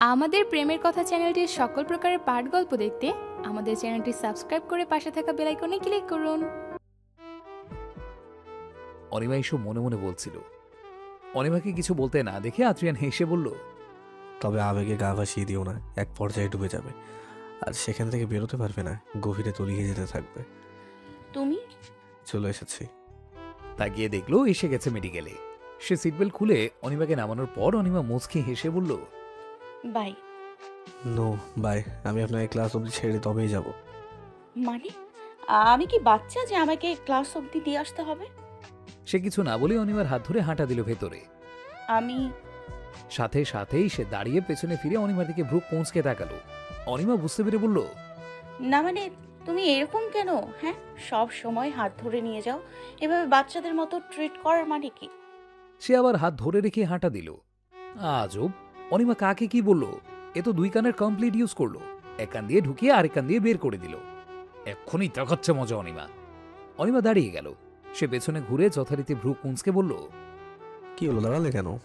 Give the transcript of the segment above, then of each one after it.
আমাদের প্রেমের কথা চ্যানেলটির সকল প্রকারের পাঠ গল্প দেখতে আমাদের চ্যানেলটি সাবস্ক্রাইব করে পাশে থাকা বেল আইকনে ক্লিক করুন। অনিমা এসব মনে মনে বলছিল। অনিমাকে কিছু বলতে না দেখে আত্রিয়ান হেসে বলল তবে আবেগে গা ভাসিয়ে দিও না এক পর্যায়ে ডুবে যাবে। আর সেখান থেকে বেরোতে পারবে না গভীরে তলিয়ে যেতে থাকবে। তুমি? চলে এসেছি। তাকিয়ে দেখল এসে গেছে মেডিকেলে সে সিটবেল্ট খুলে অনিমাকে নামানোর পর অনিমা মুচকি হেসে বলল বাই নো বাই আমি আপনাকে ক্লাস অবধি ছেড়ে তবেই যাব। মানে? আমি কি বাচ্চা যে আমাকে ক্লাস অবধি দিয়ে আসতে হবে? সে কিছু না বলে অনিমার হাত ধরে হাঁটা দিল ভেতরে। আমি সাথে সাথেই সে দাঁড়িয়ে পেছনে ফিরে অনিমার দিকে ভ্রু কোঁচকে তাকালো। অনিমা বুঝতে পেরে বলল না মানে তুমি এরকম কেন? হ্যাঁ সব সময় হাত ধরে নিয়ে যাও। এভাবে বাচ্চাদের মতো ট্রিট করার মানে কি? সে আবার হাত ধরে রেখে হাঁটা দিল। আজব অনিমা কাকে কি বলল? এ তো দুই কানের কমপ্লিট ইউজ করল। এক কান দিয়ে ঢুকিয়ে আরেক কান দিয়ে বের করে দিল। এক্ষুনি দেখাচ্ছে মজা অনিমা। অনিমা দাঁড়িয়ে গেল। সে পেছনে ঘুরে যথারীতি ভ্রু কুঁচকে বলল কি হলো? দাঁড়ালে কেন?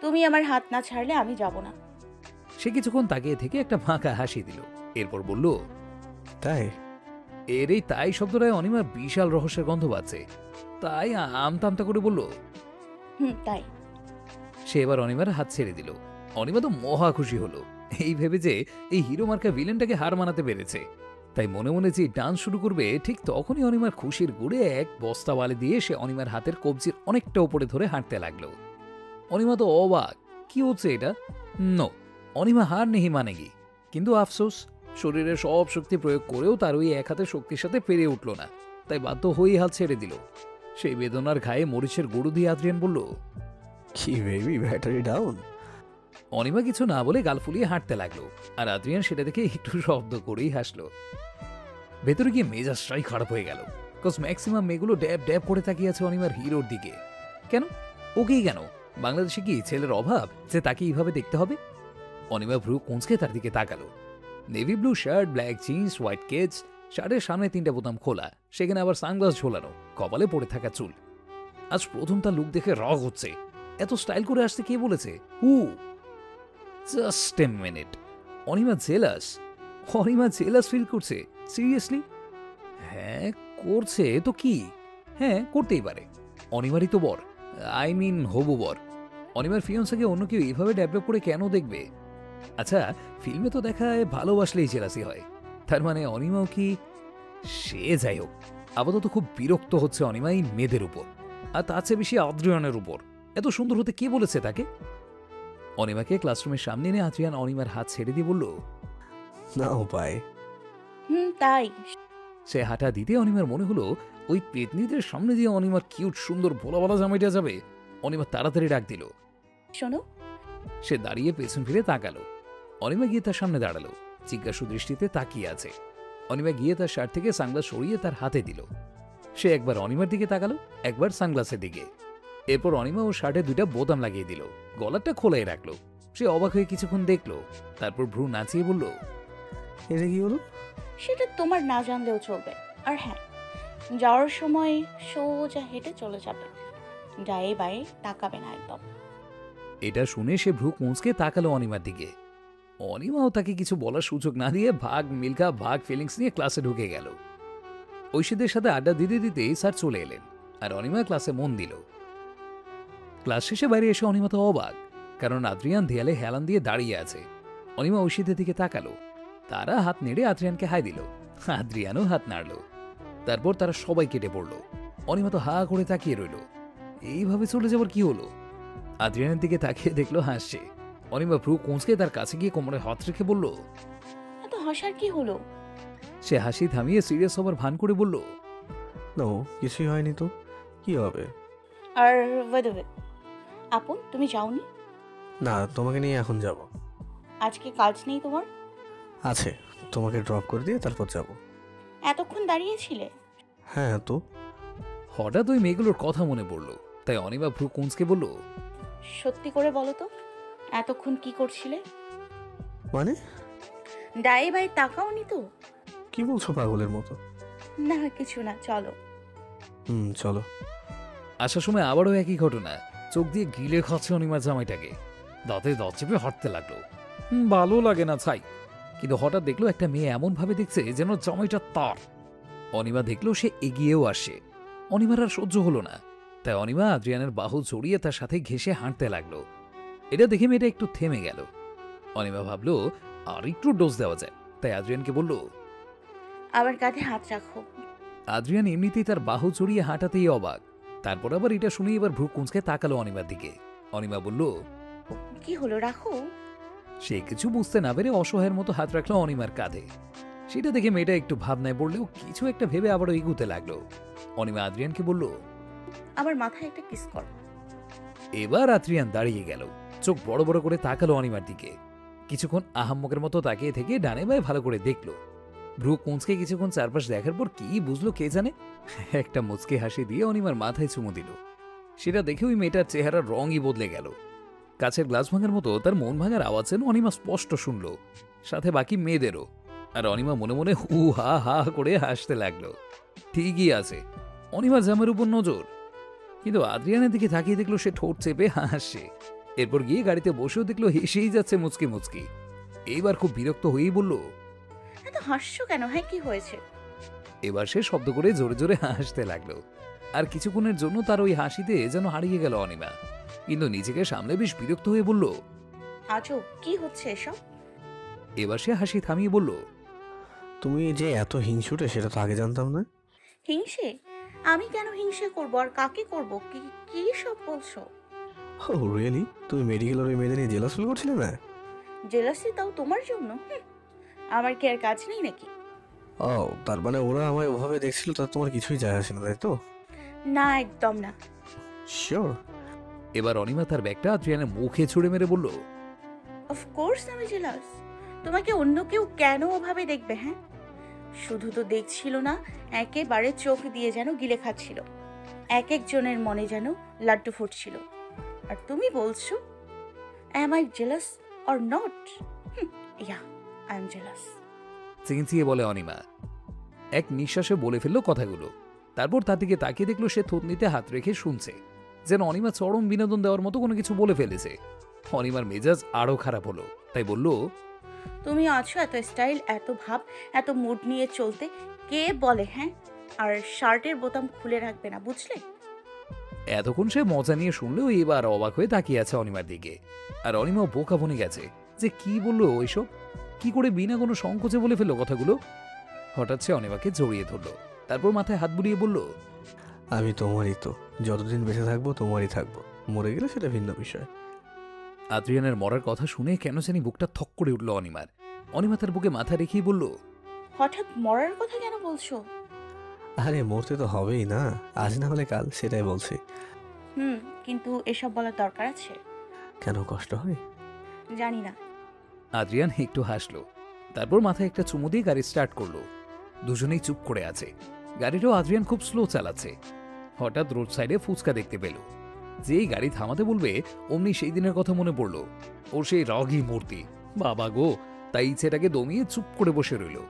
তুমি আমার হাত না ছাড়লে আমি যাব না। সে কিছুক্ষণ তাকিয়ে থেকে একটা ফাঁকা হাসি দিল। এরপর বলল তাই? এর এই তাই শব্দটায় অনিমার বিশাল রহস্যের গন্ধ পাচ্ছে। তাই আমতা আমতা করে বলল হুম তাই। সে এবার অনিমার হাত ছেড়ে দিল। অনিমা তো মহা খুশি হলো। এই ভেবে যে এই হিরো মার্কা ভিলেনটাকে হার মানাতে পেরেছে। তাই মনে মনে যে ডান্স শুরু করবে, ঠিক তখনই অনিমার খুশির গুড়ে এক বস্তা বালি দিয়ে সে অনিমার হাতের কবজির অনেকটা উপরে ধরে হাঁটতে লাগল। অনিমা তো অবাক। কি হচ্ছে এটা? নো, অনিমা হার নেহি মানে কি কিন্তু আফসোস, শরীরের সব শক্তি প্রয়োগ করেও তার ওই এক হাতের শক্তির সাথে পেরে উঠল না। তাই বাধ্য হয়েই হাত ছেড়ে দিল। সেই বেদনার ঘায়ে মরিচের গরু দিয়ে আদ্রিয়ান বলল, কি বেবি ব্যাটারি ডাউন অনিমা কিছু না বলে গাল ফুলিয়ে হাঁটতে লাগল, আর আদ্রিয়ান সেটা দেখে একটু শব্দ করেই হাসলো। ভেতরে গিয়ে মেজাজটাই খারাপ হয়ে গেল কজ ম্যাক্সিমাম মেয়েগুলো ড্যাব ড্যাব করে তাকিয়ে আছে অনিমার হিরোর দিকে। কেন? ওকেই কেন? বাংলাদেশে কি ছেলের অভাব যে তাকে এইভাবে দেখতে হবে অনিমা ভ্রু কুঁচকে তার দিকে তাকালো। Navy blue shirt black jeans white cage শার্টের সামনে তিনটা বোতাম খোলা, সেখানে আবার সানগ্লাস ঝোলানো, কপালে পড়ে থাকা চুল। আজ প্রথম তার লুক দেখে রগ হচ্ছে। এত স্টাইল করে আসতে কে বলেছে? Who just a minute Anima jealous Anima jealous feel করছে? সিরিয়াসলি হ্যাঁ করছে, তো কি? হ্যাঁ করতেই পারে। অনিমারই তো বর। আই মিন হবু বর। অনিমার ফিয়ন্সাকে অন্য কেউ এইভাবে ডেভেলপ করে কেন দেখবে? আচ্ছা ফিল্মে তো দেখায় ভালোবাসলেই জেলাসি হয়। তার মানে অনিমাও কি? সে যাই হোক, আপাতত খুব বিরক্ত হচ্ছে অনিমা এই মেয়েদের উপর। আর তার চেয়ে বেশি আদ্রিয়ানের উপর। এত সুন্দর হতে কে বলেছে তাকে? অনিমাকে ক্লাসরুমের সামনে এনে আদ্রিয়ান অনিমার হাত ছেড়ে দিয়ে বলল না উপায়। হুম তাই। সে হাঁটা দিতে অনিমার মনে হলো ওই পেতনিদের সামনে দিয়ে অনিমার কিউট সুন্দর ভোলা ভোলা জামাইটা যাবে। অনিমা তাড়াতাড়ি ডাক দিল। শোনো। সে দাঁড়িয়ে পেছন ফিরে তাকালো। অনিমা গিয়ে তার সামনে দাঁড়াল জিজ্ঞাসু দৃষ্টিতে তাকিয়ে আছে। অনিমা গিয়ে তার শার্ট থেকে সানগ্লাস সরিয়ে তার হাতে দিল। সে একবার অনিমার দিকে তাকালো একবার সানগ্লাসের দিকে। এরপর অনিমা ও শার্টে দুইটা বোতাম লাগিয়ে দিল। গলারটা খোলাই রাখল। সে অবাক হয়ে কিছুক্ষণ দেখল। তারপর ভ্রু নাচিয়ে বলল এটা কি হলো? সেটা তোমার না জানলেও চলবে। আর হ্যাঁ যাওয়ার সময় সোজা হেঁটে চলে যাবে। ডায়ে বায়ে তাকাবে না একদম। এটা শুনে সে ভ্রু কুঁচকে তাকালো অনিমার দিকে। অনিমাও তাকে কিছু বলার সুযোগ না দিয়ে ভাগ মিল্কা ভাগ ফিলিংস নিয়ে ক্লাসে ঢুকে গেল। ঐশীদের সাথে আড্ডা দিতে দিতেই স্যার চলে এলেন আর অনিমা ক্লাসে মন দিল। ক্লাস শেষে বাইরে এসে অনিমা তো অবাক কারণ আদ্রিয়ান দেয়ালে হেলান দিয়ে দাঁড়িয়ে আছে। অনিমা ঐশীদের দিকে তাকালো। তারা হাত নেড়ে আদ্রিয়ানকে হাই দিল। আদ্রিয়ানও হাত নাড়ল। তারপর তারা সবাই কেটে পড়ল। অনিমা তো হা করে তাকিয়ে রইল। এইভাবে চলে যাবার কি হলো? আদ্রিয়ানের দিকে তাকিয়ে দেখল হাসছে। অনিমা ভ্রু কোঁচকে তার কাছে গিয়ে কোমরে হাত রেখে বলল এত হাসার কি হলো? সে হাসি থামিয়ে সিরিয়াস হবার ভান করে বলল নো কিছুই হয়নি তো। কি হবে? আর ওয়েদ আপন তুমি যাওনি? না তোমাকে নিয়ে এখন যাব। আজকে কাজ নেই তোমার? আছে তোমাকে ড্রপ করে দিয়ে তারপর যাব। এতক্ষণ দাঁড়িয়েছিলে? হ্যাঁ তো হঠাৎ ওই মেয়েগুলোর কথা মনে পড়ল। তাই অনিমা ভ্রু কুঁচকে বলল সত্যি করে বলো তো এতক্ষণ কি করছিলে? মানে? ডায়ে বাই তাকাওনি তো? কি বলছো পাগলের মতো? না কিছু না চলো। হুম চলো। আসার সময় আবারও একই ঘটনা। চোখ দিয়ে গিলে খাচ্ছে অনিমার জামাইটাকে। দাঁতে দাঁত চেপে হাঁটতে লাগল। ভালো লাগে না ছাই। কিন্তু হঠাৎ দেখল একটা মেয়ে এমন ভাবে দেখছে যেন জামাইটা তার। অনিমা দেখল সে এগিয়েও আসে। অনিমার আর সহ্য হলো না। তাই অনিমা আদ্রিয়ানের বাহু জড়িয়ে তার সাথে ঘেসে হাঁটতে লাগল। এটা দেখে মেয়েটা একটু থেমে গেল। অনিমা ভাবলো আর একটু ডোজ দেওয়া যায়। তাই আদ্রিয়ানকে বলল আবার কাঁধে হাত রাখো। আদ্রিয়ান এমনিতেই তার বাহু জড়িয়ে হাঁটাতেই অবাক। তারপর আবার এটা শুনে এবার ভ্রু কুঁচকে তাকালো অনিমার দিকে। অনিমা বলল কি হলো রাখো? সে কিছু বুঝতে না পেরে অসহায়ের মতো হাত রাখল অনিমার কাঁধে। সেটা দেখে মেয়েটা একটু ভাবনায় পড়লেও কিছু একটা ভেবে আবারও এগুতে লাগল। অনিমা আদ্রিয়ানকে বলল আমার মাথায় একটা কিস কর। এবার আদ্রিয়ান দাঁড়িয়ে গেল। চোখ বড় বড় করে তাকালো অনিমার দিকে। কিছুক্ষণ আহাম্মকের মতো তাকিয়ে থেকে ডানে বায়ে ভালো করে দেখল। ভ্রু কুঁচকে কিছুক্ষণ চারপাশ দেখার পর কি বুঝলো কে জানে? একটা মুচকে হাসি দিয়ে অনিমার মাথায় চুমু দিল। সেটা দেখে ওই মেয়েটার চেহারার রঙই বদলে গেল। কাছের গ্লাস ভাঙার মতো তার মন ভাঙার আওয়াজ যেন অনিমা স্পষ্ট শুনল, সাথে বাকি মেয়েদেরও। আর অনিমা মনে মনে হু হা হা করে হাসতে লাগল। ঠিকই আছে, অনিমার জামের উপর নজর। কিন্তু আদ্রিয়ানের দিকে তাকিয়ে দেখল সে ঠোঁট চেপে হাসছে। এরপর গিয়ে গাড়িতে বসেও দেখল হেসেই যাচ্ছে মুচকি মুচকি। এইবার খুব বিরক্ত হয়েই বলল হাসছো কেন? হ্যাঁ কি হয়েছে? এবার সে শব্দ করে জোরে জোরে হাসতে লাগল। আর কিছুক্ষণের জন্য তার ওই হাসিতে যেন হারিয়ে গেল অনিমা। কিন্তু নিজেকে সামলে বেশ বিরক্ত হয়ে বলল আজও কি হচ্ছে এসব? এবার সে হাসি থামিয়ে বলল তুমি যে এত হিংসুটে সেটা তো আগে জানতাম না। হিংসে? আমি কেন হিংসে করব? আর কাকে করব? কি কি সব বলছো? ও রিয়েলি তুমি মেডিকেলের ওই মেয়েদের নিয়ে জেলাস ফিল করছিলে না? জেলাসি তাও তোমার জন্য? হুম, আমার কি আর কাজ নেই নাকি? ও তার মানে ওরা আমায় ওভাবে দেখছিল তার তোমার কিছুই যায় আসে না তাই তো? না একদম না। শিওর এবার অনিমা তার ব্যাগটা আদ্রিয়ানের মুখে ছুড়ে মেরে বলল অফকোর্স আমি জেলাস তোমাকে অন্য কেউ কেন ওভাবে দেখবে হ্যাঁ? শুধু তো দেখছিল না একেবারে চোখ দিয়ে যেন গিলে খাচ্ছিল। এক একজনের মনে যেন লাড্ডু ফুটছিল। আর তুমি বলছো am I jealous or not yeah. I am jealous চেঁচিয়ে বলে অনিমা। এক নিঃশ্বাসে বলে ফেলল কথাগুলো। তারপর তার দিকে তাকিয়ে দেখল সে থতনিতে হাত রেখে শুনছে যেন অনিমা চরম বিনোদন দেওয়ার মতো কোনো কিছু বলে ফেলেছে। অনিমার মেজাজ আরও খারাপ হলো তাই বলল তুমি আছো এত স্টাইল এত ভাব এত মুড নিয়ে চলতে। কে বলে হ্যাঁ? আর শার্টের বোতাম খুলে রাখবে না বুঝলে? এতক্ষণ সে মজা নিয়ে শুনলেও এবার অবাক হয়ে তাকিয়ে আছে অনিমার দিকে। আর অনিমা বোকা বনে গেছে যে কি বলল ওইসব? কি করে বিনা কোনো সংকোচে বলে ফেলল কথাগুলো? হঠাৎ সে অনিমাকে জড়িয়ে ধরলো। তারপর মাথায় হাত বুলিয়ে বলল আমি তোমারই তো। যতদিন বেঁচে থাকব তোমারই থাকব। মরে গেলে সেটা ভিন্ন বিষয়। আদ্রিয়ানের মরার কথা শুনে কেন জানি বুকটা থক করে উঠল অনিমার। অনিমা তার বুকে মাথা রেখেই বলল হঠাৎ মরার কথা কেন বলছো? আরে মরতে তো হবেই না। আজ না হলে কাল সেটাই বলছি। হুম কিন্তু এসব বলার দরকার আছে। কেন কষ্ট হয়? জানি না। আদ্রিয়ান একটু হাসলো। তারপর মাথায় একটা চুমু দিয়ে গাড়ি স্টার্ট করল। দুজনেই চুপ করে আছে। গাড়িটাও আদ্রিয়ান খুব স্লো চালাচ্ছে। হঠাৎ রোড সাইডে ফুচকা দেখতে পেল। যেই গাড়ি থামাতে বলবে অমনি সেই দিনের কথা মনে পড়ল। ও সেই রগি মূর্তি। বাবা গো তাই ইচ্ছেটাকে দমিয়ে চুপ করে বসে রইল।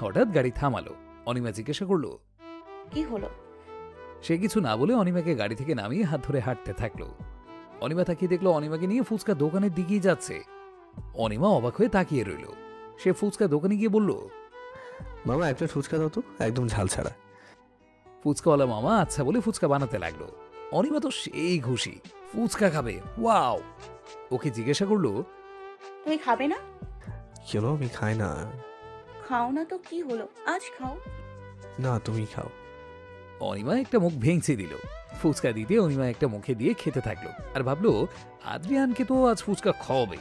হঠাৎ গাড়ি থামালো। অনিমা জিজ্ঞাসা করল কি হলো? সে কিছু না বলে অনিমাকে গাড়ি থেকে নামিয়ে হাত ধরে হাঁটতে থাকল। অনিমা তাকিয়ে দেখল অনিমাকে নিয়ে ফুচকা দোকানের দিকেই যাচ্ছে। অনিমা অবাক হয়ে তাকিয়ে রইল। সে ফুচকা দোকানে গিয়ে বলল মামা একটা ফুচকা দাও তো একদম ঝাল ছাড়া। ফুচকাওয়ালা মামা আচ্ছা বলে ফুচকা বানাতে লাগল। অনিমা তো সেই খুশি ফুচকা খাবে ওয়াও। ওকে জিজ্ঞাসা করল তুমি খাবে না? কেন? আমি খাই না। খাও না তো কি হলো? আজ খাও। না তুমি খাও। অনিমা একটা মুখ ভেঙচে দিল। ফুচকা দিতে অনিমা একটা মুখে দিয়ে খেতে থাকল। আর ভাবলো আদ্রিয়ানকে তো আজ ফুচকা খাওয়াবে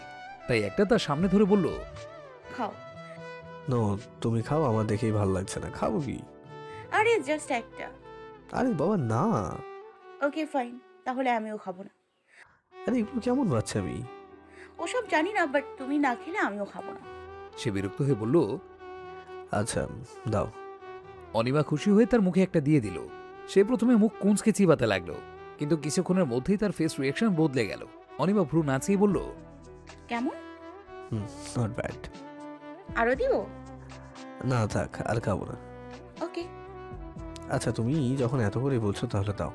তাই একটা তার সামনে ধরে বলল খাও। নো তুমি খাও আমার দেখেই ভালো লাগছে না। খাব কি? আরে জাস্ট একটা। আরে বাবা না। ওকে ফাইন তাহলে আমিও খাব না। আরে এগুলো কেমন বাচ্চা আমি ওসব জানি না বাট তুমি না খেলে আমিও খাব না। সে বিরক্ত হয়ে বলল আচ্ছা দাও। অনিমা খুশি হয়ে তার মুখে একটা দিয়ে দিল। সে প্রথমে মুখ কুঁচকে চিবাতে লাগল কিন্তু কিছুক্ষণের মধ্যেই তার ফেস রিয়াকশন বদলে গেল। অনিমা ভ্রু নাচিয়ে বলল কেমন? হুম নট ব্যাড আরও দিব? না থাক আর খাব না। ওকে। আচ্ছা তুমি যখন এত করে বলছো তাহলে দাও।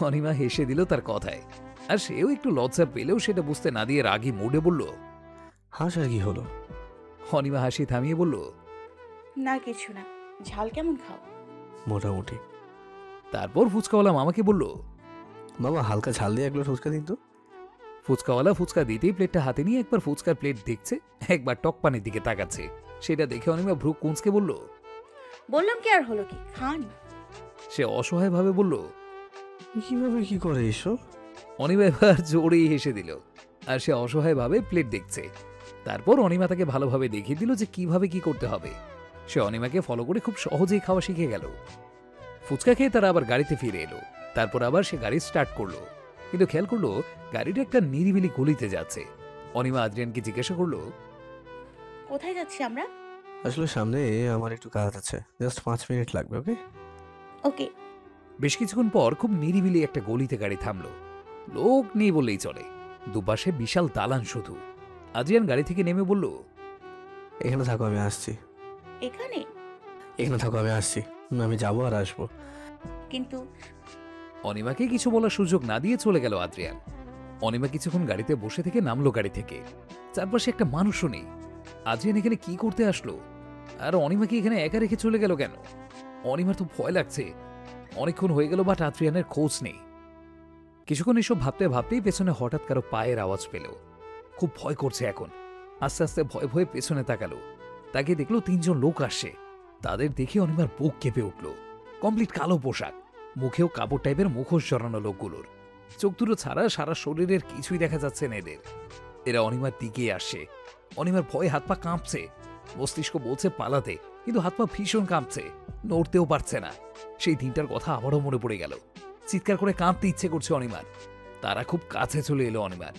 অনিমা হেসে দিল তার কথায়। আর সেও একটু লজ্জা পেলেও সেটা বুঝতে না দিয়ে রাগি মুডে বলল হাঁস আর কি হলো? অনিমা হাসি থামিয়ে বলল না কিছু না। ঝাল কেমন খাও? মোটামুটি। তারপর ফুচকাওয়ালা মামাকে বলল বাবা হালকা ঝাল দিয়ে একগুলো ফুচকা দিন তো। ফুচকাওয়ালা ফুচকা দিতেই প্লেটটা হাতে নিয়ে একবার ফুচকার প্লেট দেখছে একবার টক পানির দিকে তাকাচ্ছে। সেটা দেখে অনিমা ভ্রু কুঁচকে বলল বললাম কি আর হলো কি? খান। সে অসহায়ভাবে বলল কীভাবে কি করে এসব? অনিমা এবার জোরেই হেসে দিল আর সে অসহায়ভাবে প্লেট দেখছে। তারপর অনিমা তাকে ভালোভাবে দেখিয়ে দিল যে কীভাবে কি করতে হবে। সে অনিমাকে ফলো করে খুব সহজেই খাওয়া শিখে গেল। ফুচকা খেয়ে তারা আবার গাড়িতে ফিরে এলো তারপর আবার সে গাড়ি স্টার্ট করল। কিন্তু খেয়াল করল গাড়িটা একটা নিরিবিলি গলিতে যাচ্ছে। অনিমা আদ্রিয়ানকে জিজ্ঞাসা করল কোথায় যাচ্ছি আমরা? আসলে সামনে আমার একটু কাজ আছে। জাস্ট পাঁচ মিনিট লাগবে ওকে? ওকে। বেশ কিছুক্ষণ পর খুব নিরিবিলি একটা গলিতে গাড়ি থামলো। লোক নেই বললেই চলে। দুপাশে বিশাল দালান শুধু। আদ্রিয়ান গাড়ি থেকে নেমে বলল এখানে থাকো আমি আসছি। এখানে? এখানে থাকো আমি আসছি। আমি যাব আর আসব। কিন্তু অনিমাকে কিছু বলার সুযোগ না দিয়ে চলে গেল আদ্রিয়ান। অনিমা কিছুক্ষণ গাড়িতে বসে থেকে নামলো গাড়ি থেকে। চারপাশে একটা মানুষও নেই। আদ্রিয়ান এখানে কি করতে আসলো? আর অনিমাকে এখানে একা রেখে চলে গেল কেন? অনিমার তো ভয় লাগছে। অনেকক্ষণ হয়ে গেল, বাট আদ্রিয়ানের খোঁজ নেই। কিছুক্ষণ এসব ভাবতে ভাবতেই পেছনে হঠাৎ কারও পায়ের আওয়াজ পেল। খুব ভয় করছে এখন। আস্তে আস্তে ভয়ে ভয়ে পেছনে তাকালো। তাকে দেখল তিনজন লোক আসছে। তাদের দেখে অনিমার বুক কেঁপে উঠল। কমপ্লিট কালো পোশাক। মুখেও কাপড় টাইপের মুখোশ জড়ানো লোকগুলোর। চোখ দুটো ছাড়া সারা শরীরের কিছুই দেখা যাচ্ছে না এদের। এরা অনিমার দিকে আসছে অনিমার ভয়ে হাত পা কাঁপছে। মস্তিষ্ক বলছে পালাতে, কিন্তু হাত পা ভীষণ কাঁপছে। নড়তেও পারছে না। সেই দিনটার কথা আবারও মনে পড়ে গেল। চিৎকার করে কাঁপতে ইচ্ছে করছে অনিমার। তারা খুব কাছে চলে এলো অনিমার।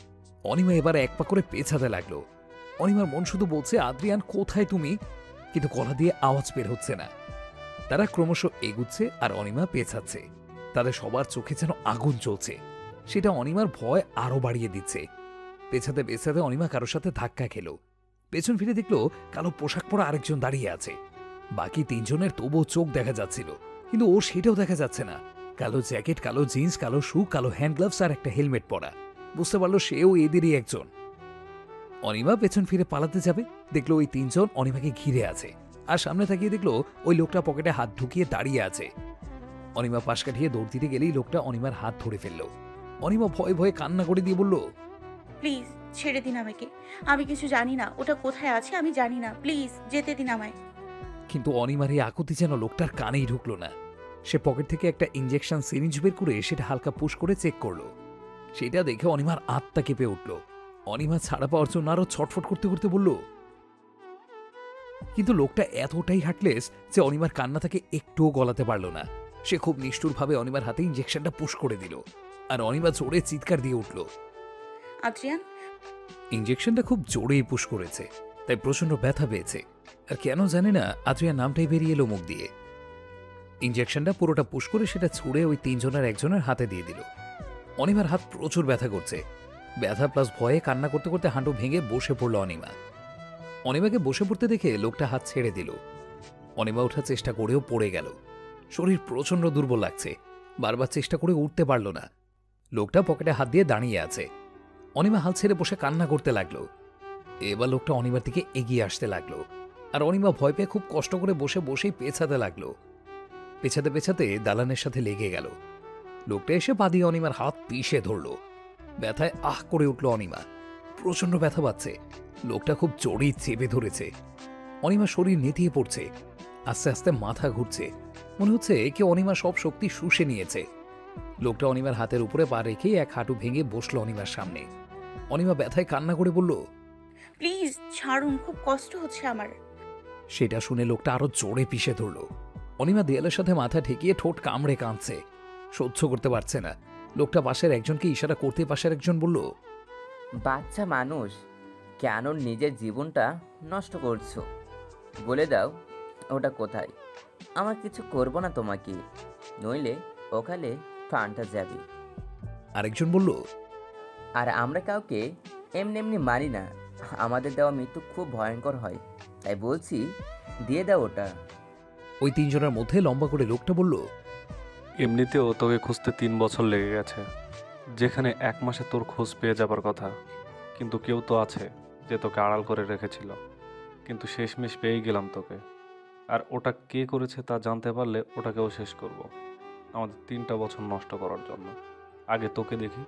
অনিমা এবার এক পা করে পেছাতে লাগল। অনিমার মন শুধু বলছে, আদ্রিয়ান, কোথায় তুমি? কিন্তু গলা দিয়ে আওয়াজ বের হচ্ছে না। তারা ক্রমশ এগুচ্ছে আর অনিমা পেছাচ্ছে। তাদের সবার চোখে যেন আগুন চলছে সেটা অনিমার ভয় আরও বাড়িয়ে দিচ্ছে। পেছাতে পেছাতে অনিমা কারোর সাথে ধাক্কা খেলো। পেছন ফিরে দেখল কালো পোশাক পরা আরেকজন দাঁড়িয়ে আছে। বাকি তিনজনের তবুও চোখ দেখা যাচ্ছিল, কিন্তু ও সেটাও দেখা যাচ্ছে না। কালো জ্যাকেট, কালো জিন্স, কালো শু, কালো হ্যান্ড গ্লাভস আর একটা হেলমেট পরা। বুঝতে পারল সেও এদেরই একজন। অনিমা পেছন ফিরে পালাতে যাবে। দেখল ওই তিনজন অনিমাকে ঘিরে আছে। আর সামনে তাকিয়ে দেখল ওই লোকটা পকেটে হাত ঢুকিয়ে দাঁড়িয়ে আছে। অনিমা পাশ কাটিয়ে দৌড় দিতে গেলেই লোকটা অনিমার হাত ধরে ফেলল। অনিমা ভয়ে ভয়ে কান্না করে দিয়ে বলল প্লিজ ছেড়ে দিন আমাকে। আমি কিছু জানি না। ওটা কোথায় আছে আমি জানি না। প্লিজ যেতে দিন আমায়। কিন্তু অনিমার এই আকুতি যেন লোকটার কানেই ঢুকলো না। সে পকেট থেকে একটা ইঞ্জেকশন সিরিঞ্জ বের করে সেটা হালকা পুশ করে চেক করল। সেটা দেখে অনিমার আত্মা কেঁপে উঠল। অনিমা ছাড়া পাওয়ার জন্য আরও ছটফট করতে করতে বলল কিন্তু লোকটা এতটাই হার্টলেস যে অনিমার কান্না তাকে একটুও গলাতে পারল না। সে খুব নিষ্ঠুরভাবে অনিমার হাতে ইঞ্জেকশনটা পুশ করে দিল আর অনিমা জোরে চিৎকার দিয়ে উঠল। আদ্রিয়ান? ইঞ্জেকশনটা খুব জোরেই পুশ করেছে তাই প্রচণ্ড ব্যথা পেয়েছে। আর কেন জানে না আদ্রিয়া নামটাই বেরিয়ে এলো মুখ দিয়ে। ইঞ্জেকশনটা পুরোটা পুশ করে সেটা ছুঁড়ে ওই তিনজনের একজনের হাতে দিয়ে দিল। অনিমার হাত প্রচুর ব্যথা করছে। ব্যথা প্লাস ভয়ে কান্না করতে করতে হাঁটু ভেঙে বসে পড়ল অনিমা। অনিমাকে বসে পড়তে দেখে লোকটা হাত ছেড়ে দিল। অনিমা ওঠার চেষ্টা করেও পড়ে গেল। শরীর প্রচণ্ড দুর্বল লাগছে। বারবার চেষ্টা করে উঠতে পারল না। লোকটা পকেটে হাত দিয়ে দাঁড়িয়ে আছে। অনিমা হাল ছেড়ে বসে কান্না করতে লাগল। এবার লোকটা অনিমার দিকে এগিয়ে আসতে লাগল। আর অনিমা ভয় পেয়ে খুব কষ্ট করে বসে বসেই পেছাতে লাগল। পেছাতে পেছাতে দালানের সাথে লেগে গেল। লোকটা এসে পা দিয়ে অনিমার হাত পিষে ধরল। ব্যথায় আহ করে উঠল অনিমা। প্রচণ্ড ব্যথা পাচ্ছে। লোকটা খুব জোরেই চেপে ধরেছে। অনিমা শরীর নেতিয়ে পড়ছে। আস্তে আস্তে মাথা ঘুরছে। মনে হচ্ছে কেউ অনিমা সব শক্তি শুষে নিয়েছে। লোকটা অনিমার হাতের উপরে পা রেখে এক হাঁটু ভেঙে বসল অনিমার সামনে। অনিমা ব্যথায় কান্না করে বলল প্লিজ ছাড়ুন খুব কষ্ট হচ্ছে আমার। সেটা শুনে লোকটা আরও জোরে পিষে ধরল। অনিমা দেয়ালের সাথে মাথা ঠেকিয়ে ঠোঁট কামড়ে কাঁদছে। সহ্য করতে পারছে না। লোকটা পাশের একজনকে ইশারা করতে পাশের একজন বলল বাচ্চা মানুষ কেন নিজের জীবনটা নষ্ট করছ? বলে দাও ওটা কোথায়? আমার কিছু করব না তোমাকে। নইলে ওখানে প্রাণটা যাবে। আরেকজন বলল আর আমরা কাউকে এমনি এমনি মারি না। আমাদের দেওয়া মৃত্যু খুব ভয়ঙ্কর হয়। তাই বলছি দিয়ে দাও ওটা। ওই তিনজনের মধ্যে লম্বা করে লোকটা বলল এমনিতেও তোকে খুঁজতে তিন বছর লেগে গেছে। যেখানে এক মাসে তোর খোঁজ পেয়ে যাবার কথা। কিন্তু কেউ তো আছে যে তোকে আড়াল করে রেখেছিল। কিন্তু শেষমেশ পেয়েই গেলাম তোকে। আর ওটা কে করেছে তা জানতে পারলে ওটাকেও শেষ করব। আমাদের তিনটা বছর নষ্ট করার জন্য। আগে তোকে দেখি